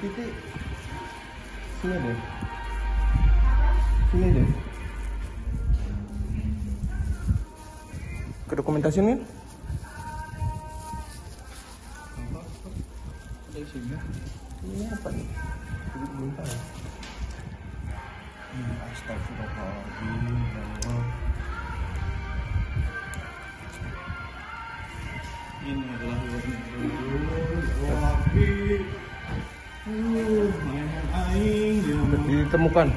Titi. Sini deh. Sini deh. Ke dokumentasi ini? Ini apa nih? Duit bintang. Hmm, Astagfirullahaladzim. ya. Ini adalah Wabi. Iya, iya. Iya. ditemukan.